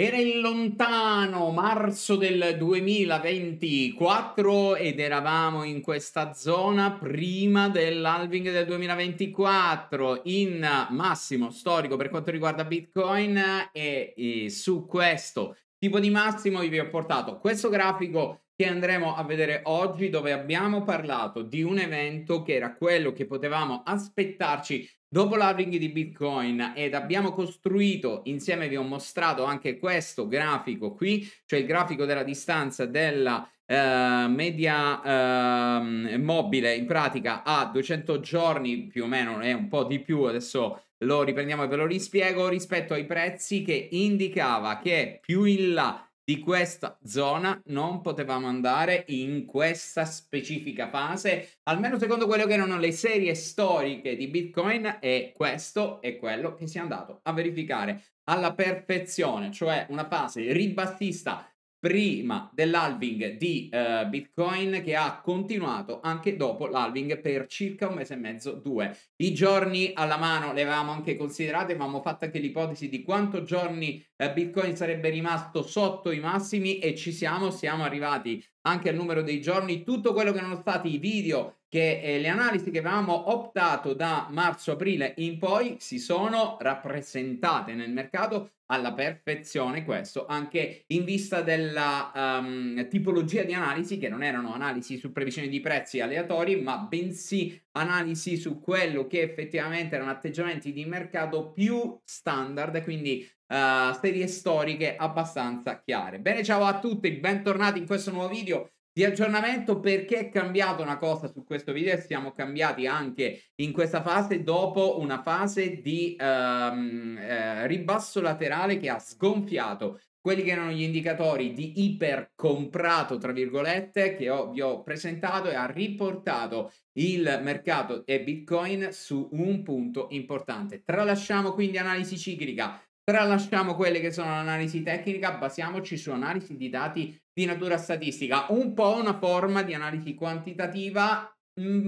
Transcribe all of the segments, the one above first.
Era il lontano marzo del 2024 ed eravamo in questa zona prima dell'halving del 2024 in massimo storico per quanto riguarda Bitcoin e, e su questo tipo di massimo vi ho portato questo grafico che andremo a vedere oggi dove abbiamo parlato di un evento che era quello che potevamo aspettarci dopo l'halving di Bitcoin ed abbiamo costruito insieme, vi ho mostrato anche questo grafico qui, cioè il grafico della distanza della eh, media eh, mobile in pratica a 200 giorni più o meno, è un po' di più, adesso lo riprendiamo e ve lo rispiego rispetto ai prezzi che indicava che più in là di questa zona non potevamo andare in questa specifica fase, almeno secondo quello che erano le serie storiche di Bitcoin e questo è quello che si è andato a verificare alla perfezione, cioè una fase ribassista prima dell'halving di uh, Bitcoin che ha continuato anche dopo l'halving per circa un mese e mezzo, due. I giorni alla mano le avevamo anche considerate, avevamo fatto anche l'ipotesi di quanto giorni uh, Bitcoin sarebbe rimasto sotto i massimi e ci siamo, siamo arrivati anche al numero dei giorni, tutto quello che erano stati i video che eh, le analisi che avevamo optato da marzo-aprile in poi si sono rappresentate nel mercato alla perfezione questo anche in vista della um, tipologia di analisi che non erano analisi su previsioni di prezzi aleatori ma bensì analisi su quello che effettivamente erano atteggiamenti di mercato più standard quindi uh, serie storiche abbastanza chiare. Bene ciao a tutti bentornati in questo nuovo video di aggiornamento. Perché è cambiata una cosa su questo video? E siamo cambiati anche in questa fase dopo una fase di um, eh, ribasso laterale che ha sgonfiato quelli che erano gli indicatori di ipercomprato tra virgolette che ho, vi ho presentato e ha riportato il mercato e bitcoin su un punto importante tralasciamo quindi analisi ciclica tralasciamo quelle che sono l'analisi tecnica, basiamoci su analisi di dati di natura statistica, un po' una forma di analisi quantitativa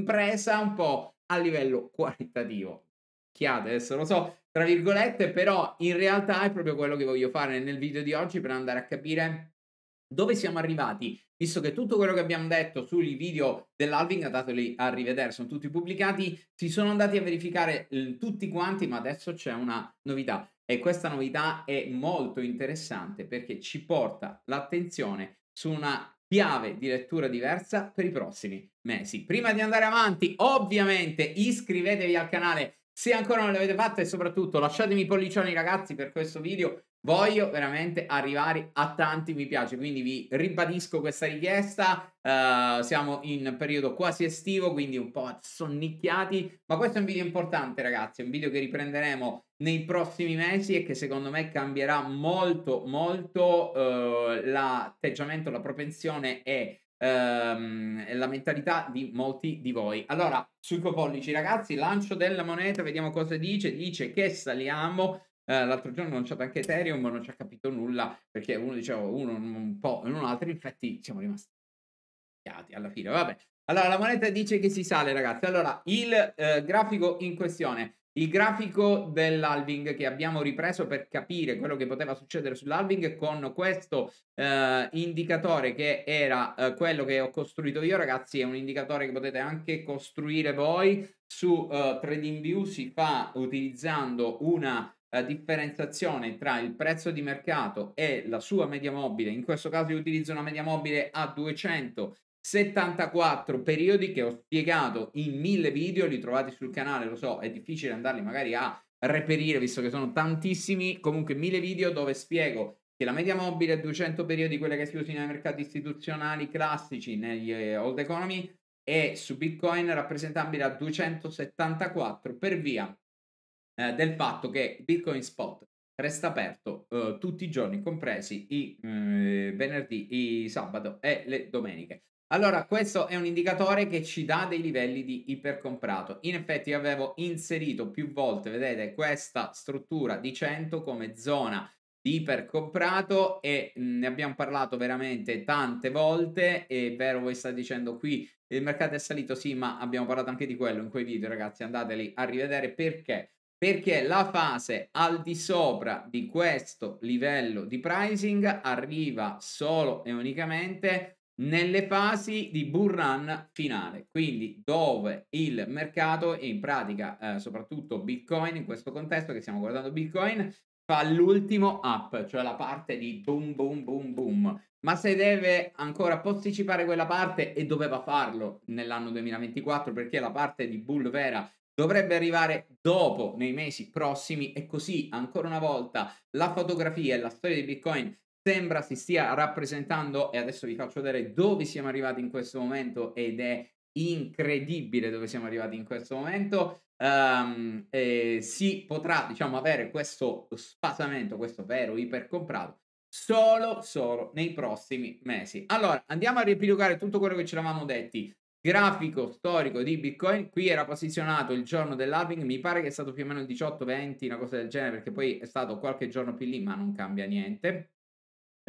presa un po' a livello qualitativo. Chiate, adesso lo so, tra virgolette, però in realtà è proprio quello che voglio fare nel video di oggi per andare a capire dove siamo arrivati, visto che tutto quello che abbiamo detto sui video dell'halving, andateli a rivedere, sono tutti pubblicati, si sono andati a verificare eh, tutti quanti, ma adesso c'è una novità. E questa novità è molto interessante perché ci porta l'attenzione su una chiave di lettura diversa per i prossimi mesi. Prima di andare avanti, ovviamente iscrivetevi al canale se ancora non l'avete fatto e soprattutto lasciatemi i pollicioni ragazzi per questo video Voglio veramente arrivare a tanti mi piace, quindi vi ribadisco questa richiesta. Uh, siamo in periodo quasi estivo, quindi un po' sonnicchiati, ma questo è un video importante, ragazzi. È un video che riprenderemo nei prossimi mesi e che secondo me cambierà molto, molto uh, l'atteggiamento, la propensione e ehm, la mentalità di molti di voi. Allora, sui copollici, ragazzi, lancio della moneta, vediamo cosa dice. Dice che saliamo eh, l'altro giorno ho lanciato anche Ethereum, ma non ci ha capito nulla perché uno diceva uno un po' e un altro, infatti siamo rimasti alla fine. Vabbè. Allora, la moneta dice che si sale, ragazzi. Allora, il eh, grafico in questione, il grafico dell'halving che abbiamo ripreso per capire quello che poteva succedere sull'halving con questo eh, indicatore che era eh, quello che ho costruito io, ragazzi, è un indicatore che potete anche costruire voi su uh, TradingView si fa utilizzando una uh, differenziazione tra il prezzo di mercato e la sua media mobile. In questo caso io utilizzo una media mobile a 274 periodi che ho spiegato in mille video, li trovate sul canale, lo so, è difficile andarli magari a reperire visto che sono tantissimi, comunque mille video dove spiego che la media mobile è 200 periodi, quelle che si usano nei mercati istituzionali classici, negli eh, old economy, e su Bitcoin rappresentabile a 274 per via eh, del fatto che Bitcoin Spot resta aperto eh, tutti i giorni, compresi i eh, venerdì, i sabato e le domeniche. Allora, questo è un indicatore che ci dà dei livelli di ipercomprato. In effetti, io avevo inserito più volte, vedete, questa struttura di 100 come zona di ipercomprato e ne abbiamo parlato veramente tante volte. È vero, voi state dicendo qui il mercato è salito, sì, ma abbiamo parlato anche di quello in quei video, ragazzi. Andateli a rivedere perché perché la fase al di sopra di questo livello di pricing arriva solo e unicamente nelle fasi di bull run finale, quindi dove il mercato e in pratica eh, soprattutto Bitcoin in questo contesto che stiamo guardando Bitcoin fa l'ultimo up, cioè la parte di boom boom boom boom. Ma se deve ancora posticipare quella parte e doveva farlo nell'anno 2024 perché la parte di bull vera dovrebbe arrivare dopo nei mesi prossimi e così ancora una volta la fotografia e la storia di Bitcoin sembra si stia rappresentando e adesso vi faccio vedere dove siamo arrivati in questo momento ed è incredibile dove siamo arrivati in questo momento. Um, eh, si potrà diciamo avere questo spasamento questo vero ipercomprato solo solo nei prossimi mesi. Allora andiamo a riepilogare tutto quello che ci eravamo detti. Grafico storico di bitcoin. Qui era posizionato il giorno dell'halving. Mi pare che è stato più o meno il 18 20 una cosa del genere perché poi è stato qualche giorno più lì ma non cambia niente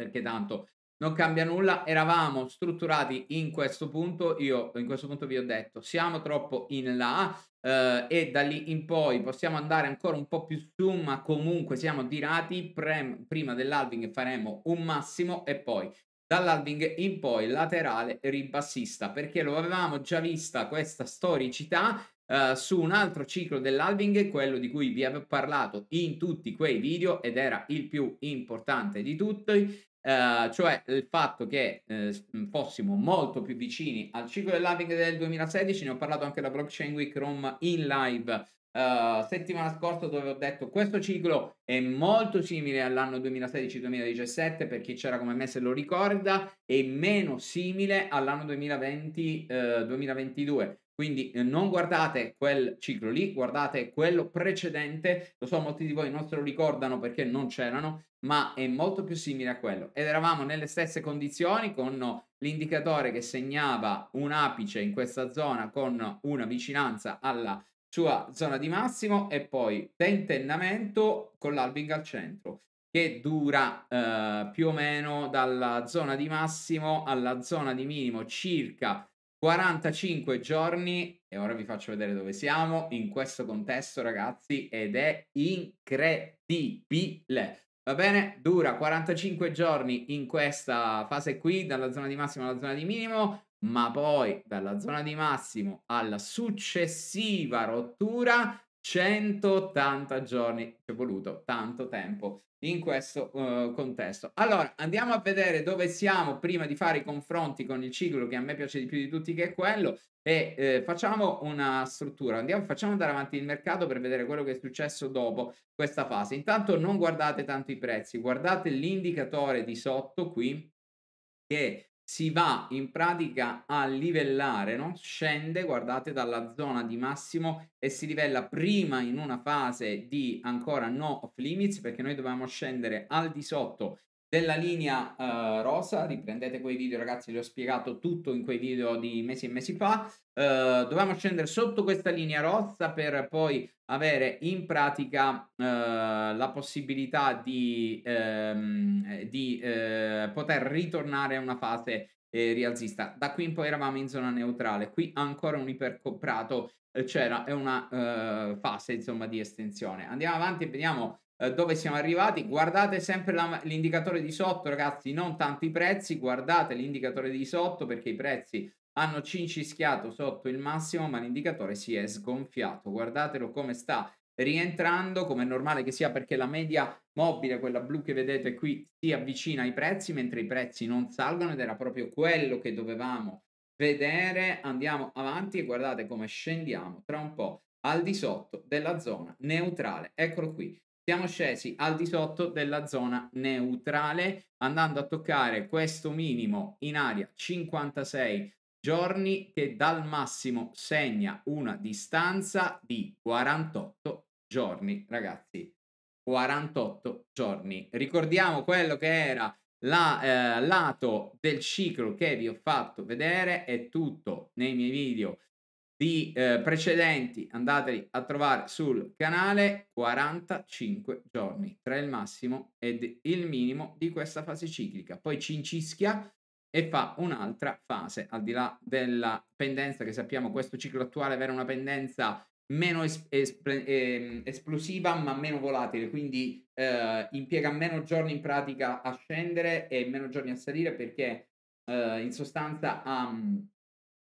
perché tanto non cambia nulla, eravamo strutturati in questo punto, io in questo punto vi ho detto siamo troppo in là eh, e da lì in poi possiamo andare ancora un po' più su, ma comunque siamo tirati, Prem, prima dell'halving faremo un massimo e poi dall'halving in poi laterale ribassista, perché lo avevamo già vista questa storicità Uh, su un altro ciclo dell'halving, quello di cui vi avevo parlato in tutti quei video ed era il più importante di tutti, Uh, cioè il fatto che uh, fossimo molto più vicini al ciclo dell'halving del 2016, ne ho parlato anche da Blockchain Week Rome in live uh, settimana scorsa dove ho detto questo ciclo è molto simile all'anno 2016-2017 per chi c'era come me se lo ricorda e meno simile all'anno 2020-2022 quindi eh, non guardate quel ciclo lì, guardate quello precedente. Lo so, molti di voi non se lo ricordano perché non c'erano, ma è molto più simile a quello. Ed eravamo nelle stesse condizioni con l'indicatore che segnava un apice in questa zona con una vicinanza alla sua zona di massimo e poi tentennamento con l'alving al centro che dura eh, più o meno dalla zona di massimo alla zona di minimo circa 45 giorni e ora vi faccio vedere dove siamo in questo contesto ragazzi ed è incredibile. Va bene? Dura 45 giorni in questa fase qui, dalla zona di massimo alla zona di minimo, ma poi dalla zona di massimo alla successiva rottura 180 giorni. Ci è voluto tanto tempo in questo uh, contesto. Allora, andiamo a vedere dove siamo prima di fare i confronti con il ciclo che a me piace di più di tutti, che è quello, e eh, facciamo una struttura. Andiamo, facciamo andare avanti il mercato per vedere quello che è successo dopo questa fase. Intanto non guardate tanto i prezzi, guardate l'indicatore di sotto qui, che si va in pratica a livellare, no? scende, guardate, dalla zona di massimo e si livella prima in una fase di ancora no off limits perché noi dovevamo scendere al di sotto della linea uh, rosa, riprendete quei video ragazzi, vi ho spiegato tutto in quei video di mesi e mesi fa, uh, dovevamo scendere sotto questa linea rossa per poi avere in pratica uh, la possibilità di, um, di poter ritornare a una fase eh, rialzista. Da qui in poi eravamo in zona neutrale, qui ancora un ipercomprato c'era, è una fase insomma di estensione. Andiamo avanti e vediamo eh, dove siamo arrivati. Guardate sempre la, l'indicatore di sotto, ragazzi, non tanto i prezzi, guardate l'indicatore di sotto perché i prezzi hanno cincischiato sotto il massimo, ma l'indicatore si è sgonfiato. Guardatelo come sta rientrando, come è normale che sia perché la media mobile, quella blu che vedete qui, si avvicina ai prezzi mentre i prezzi non salgono ed era proprio quello che dovevamo vedere. Andiamo avanti e guardate come scendiamo tra un po' al di sotto della zona neutrale. Eccolo qui. Siamo scesi al di sotto della zona neutrale andando a toccare questo minimo in area 56 giorni che dal massimo segna una distanza di 48 giorni ragazzi. 48 giorni. Ricordiamo quello che era la, eh, lato del ciclo che vi ho fatto vedere è tutto nei miei video di eh, precedenti andateli a trovare sul canale 45 giorni tra il massimo ed il minimo di questa fase ciclica. Poi ci incischia e fa un'altra fase al di là della pendenza che sappiamo questo ciclo attuale avere una pendenza meno es- espre- eh, esplosiva ma meno volatile, quindi eh, impiega meno giorni in pratica a scendere e meno giorni a salire perché eh, in sostanza um,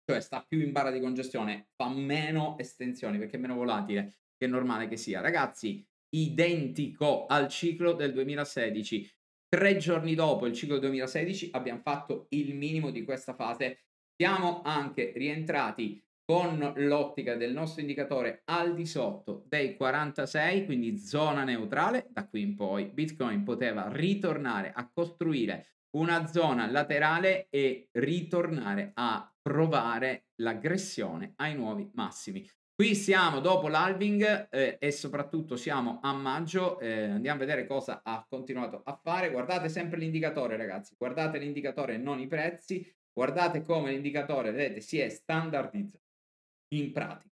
cioè sta più in barra di congestione, fa meno estensioni perché è meno volatile, che è normale che sia. Ragazzi, identico al ciclo del 2016. Tre giorni dopo il ciclo 2016 abbiamo fatto il minimo di questa fase. Siamo anche rientrati con l'ottica del nostro indicatore al di sotto dei 46, quindi zona neutrale. Da qui in poi Bitcoin poteva ritornare a costruire una zona laterale e ritornare a provare l'aggressione ai nuovi massimi. Qui siamo dopo l'halving eh, e soprattutto siamo a maggio, eh, andiamo a vedere cosa ha continuato a fare. Guardate sempre l'indicatore ragazzi, guardate l'indicatore e non i prezzi, guardate come l'indicatore, vedete, si è standardizzato in pratica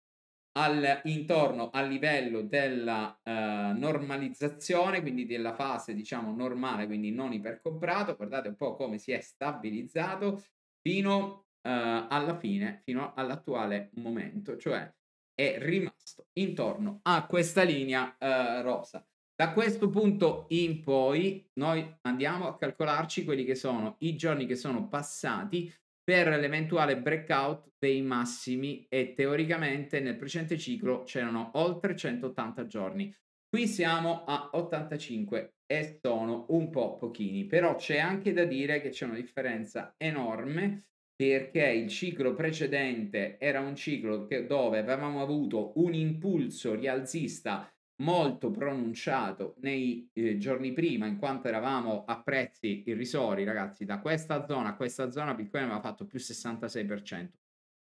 al, intorno al livello della uh, normalizzazione, quindi della fase diciamo normale, quindi non ipercomprato. Guardate un po' come si è stabilizzato fino uh, alla fine, fino all'attuale momento, cioè è rimasto intorno a questa linea uh, rosa. Da questo punto in poi noi andiamo a calcolarci quelli che sono i giorni che sono passati per l'eventuale breakout dei massimi e teoricamente nel precedente ciclo c'erano oltre 180 giorni. Qui siamo a 85 e sono un po' pochini, però c'è anche da dire che c'è una differenza enorme perché il ciclo precedente era un ciclo che, dove avevamo avuto un impulso rialzista molto pronunciato nei eh, giorni prima in quanto eravamo a prezzi irrisori ragazzi. Da questa zona a questa zona Bitcoin aveva fatto più 66%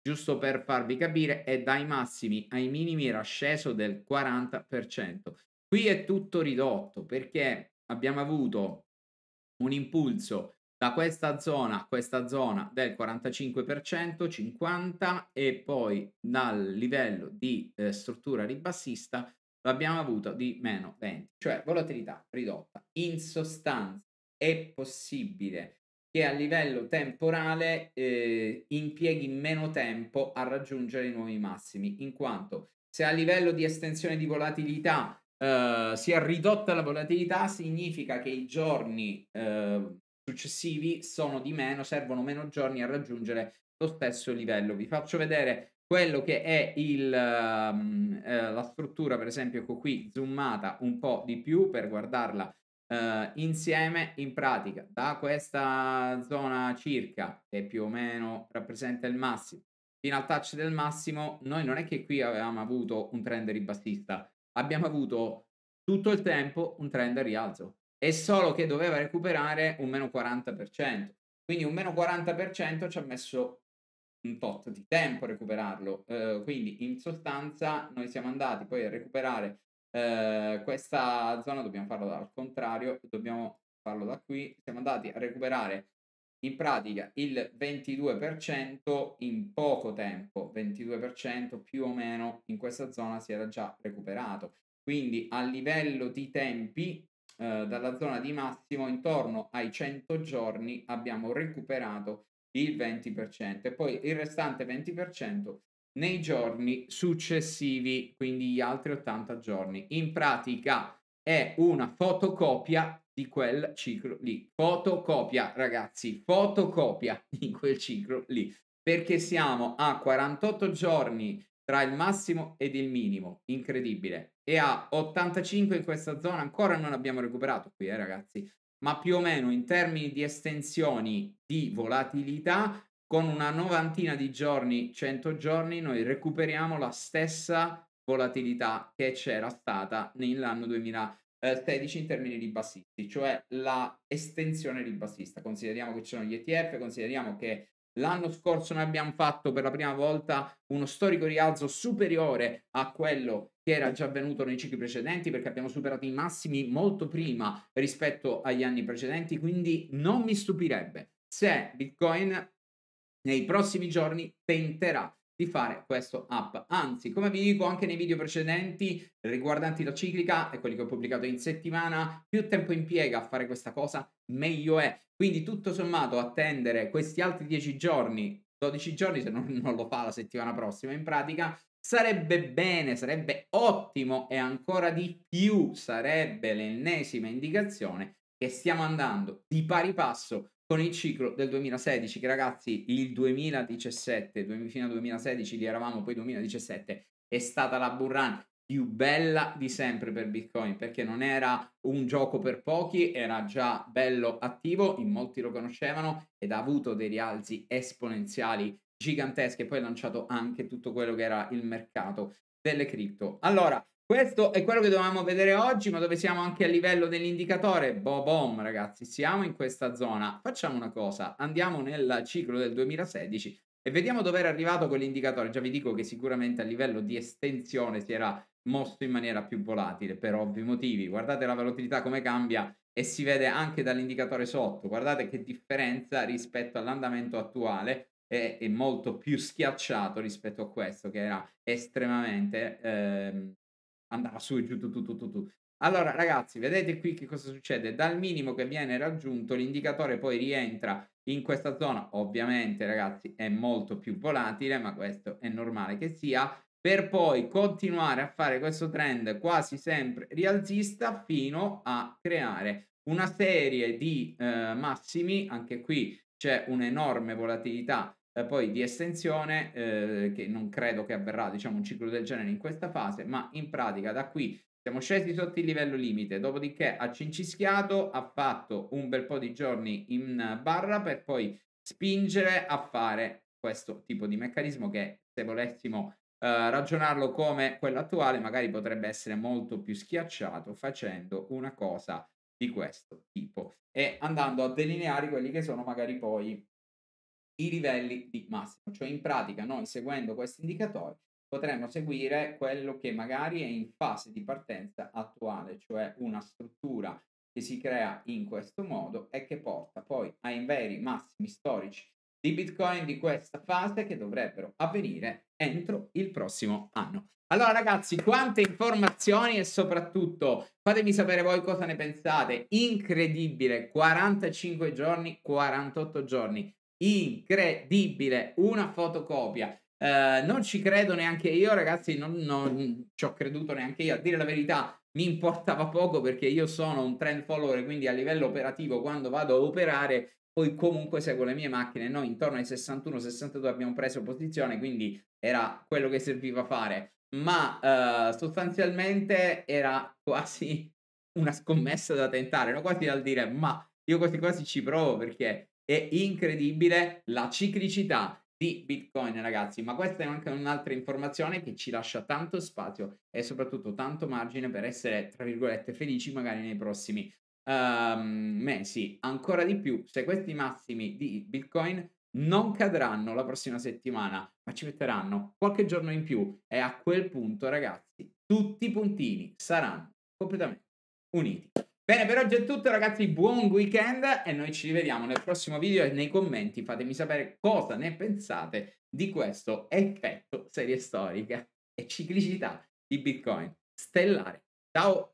giusto per farvi capire e dai massimi ai minimi era sceso del 40% qui è tutto ridotto perché abbiamo avuto un impulso da questa zona a questa zona del 45%, 50% e poi dal livello di eh, struttura ribassista l'abbiamo avuto di meno 20, cioè volatilità ridotta. In sostanza è possibile che a livello temporale eh, impieghi meno tempo a raggiungere i nuovi massimi, in quanto se a livello di estensione di volatilità eh, si è ridotta la volatilità, significa che i giorni eh, successivi sono di meno, servono meno giorni a raggiungere lo stesso livello. Vi faccio vedere quello che è il, um, eh, la struttura, per esempio, ecco qui zoomata un po' di più per guardarla uh, insieme. In pratica, da questa zona circa, che più o meno rappresenta il massimo, fino al touch del massimo, noi non è che qui avevamo avuto un trend ribassista, abbiamo avuto tutto il tempo un trend a rialzo. È solo che doveva recuperare un meno 40%. Quindi un meno 40% ci ha messo un tot di tempo a recuperarlo. Uh, quindi in sostanza noi siamo andati poi a recuperare uh, questa zona, dobbiamo farlo al contrario, dobbiamo farlo da qui, siamo andati a recuperare in pratica il 22% in poco tempo, 22% più o meno in questa zona si era già recuperato. Quindi a livello di tempi uh, dalla zona di massimo intorno ai 100 giorni abbiamo recuperato il 20% e poi il restante 20% nei giorni successivi, quindi gli altri 80 giorni. In pratica è una fotocopia di quel ciclo lì. Fotocopia, ragazzi, fotocopia in quel ciclo lì, perché siamo a 48 giorni tra il massimo ed il minimo, incredibile. E a 85 in questa zona ancora non abbiamo recuperato qui, eh, ragazzi ma più o meno in termini di estensioni di volatilità, con una novantina di giorni, 100 giorni, noi recuperiamo la stessa volatilità che c'era stata nell'anno 2016 in termini ribassisti, cioè la estensione ribassista. Consideriamo che ci sono gli ETF, consideriamo che L'anno scorso noi abbiamo fatto per la prima volta uno storico rialzo superiore a quello che era già avvenuto nei cicli precedenti perché abbiamo superato i massimi molto prima rispetto agli anni precedenti, quindi non mi stupirebbe se Bitcoin nei prossimi giorni tenterà di fare questo up. Anzi, come vi dico anche nei video precedenti riguardanti la ciclica e quelli che ho pubblicato in settimana, più tempo impiega a fare questa cosa, meglio è. Quindi tutto sommato attendere questi altri 10 giorni, 12 giorni se non, non lo fa la settimana prossima in pratica, sarebbe bene, sarebbe ottimo e ancora di più sarebbe l'ennesima indicazione che stiamo andando di pari passo con il ciclo del 2016 che ragazzi il 2017 fino al 2016 li eravamo poi 2017 è stata la burrana più bella di sempre per Bitcoin perché non era un gioco per pochi, era già bello attivo, in molti lo conoscevano ed ha avuto dei rialzi esponenziali giganteschi e poi ha lanciato anche tutto quello che era il mercato delle cripto. Allora, questo è quello che dovevamo vedere oggi, ma dove siamo anche a livello dell'indicatore. Boh, bom, ragazzi, siamo in questa zona. Facciamo una cosa, andiamo nel ciclo del 2016 e vediamo dove era arrivato quell'indicatore. Già vi dico che sicuramente a livello di estensione si era mosso in maniera più volatile per ovvi motivi. Guardate la volatilità come cambia e si vede anche dall'indicatore sotto. Guardate che differenza rispetto all'andamento attuale è, molto più schiacciato rispetto a questo che era estremamente ehm, andava su e giù tu, tu, tu, tu, tu. Allora ragazzi, vedete qui che cosa succede? Dal minimo che viene raggiunto l'indicatore poi rientra in questa zona, ovviamente ragazzi è molto più volatile, ma questo è normale che sia, per poi continuare a fare questo trend quasi sempre rialzista fino a creare una serie di eh, massimi, anche qui c'è un'enorme volatilità eh, poi di estensione eh, che non credo che avverrà diciamo un ciclo del genere in questa fase, ma in pratica da qui siamo scesi sotto il livello limite, dopodiché ha cincischiato, ha fatto un bel po' di giorni in barra per poi spingere a fare questo tipo di meccanismo che se volessimo Uh, ragionarlo come quello attuale magari potrebbe essere molto più schiacciato facendo una cosa di questo tipo e andando a delineare quelli che sono magari poi i livelli di massimo cioè in pratica noi seguendo questi indicatori potremmo seguire quello che magari è in fase di partenza attuale cioè una struttura che si crea in questo modo e che porta poi ai veri massimi storici di Bitcoin di questa fase che dovrebbero avvenire entro il prossimo anno. Allora ragazzi, quante informazioni e soprattutto fatemi sapere voi cosa ne pensate. Incredibile, 45 giorni, 48 giorni. Incredibile, una fotocopia. Eh, non ci credo neanche io, ragazzi, non, non ci ho creduto neanche io. A dire la verità, mi importava poco perché io sono un trend follower, quindi a livello operativo, quando vado a operare, poi comunque seguo le mie macchine, noi intorno ai 61-62 abbiamo preso posizione, quindi era quello che serviva fare, ma uh, sostanzialmente era quasi una scommessa da tentare, no? quasi dal dire ma io quasi quasi ci provo perché è incredibile la ciclicità di Bitcoin ragazzi, ma questa è anche un'altra informazione che ci lascia tanto spazio e soprattutto tanto margine per essere tra virgolette felici magari nei prossimi uh, mesi ancora di più se questi massimi di Bitcoin non cadranno la prossima settimana, ma ci metteranno qualche giorno in più e a quel punto, ragazzi, tutti i puntini saranno completamente uniti. Bene, per oggi è tutto ragazzi, buon weekend e noi ci rivediamo nel prossimo video e nei commenti fatemi sapere cosa ne pensate di questo effetto serie storica e ciclicità di Bitcoin stellare. Ciao!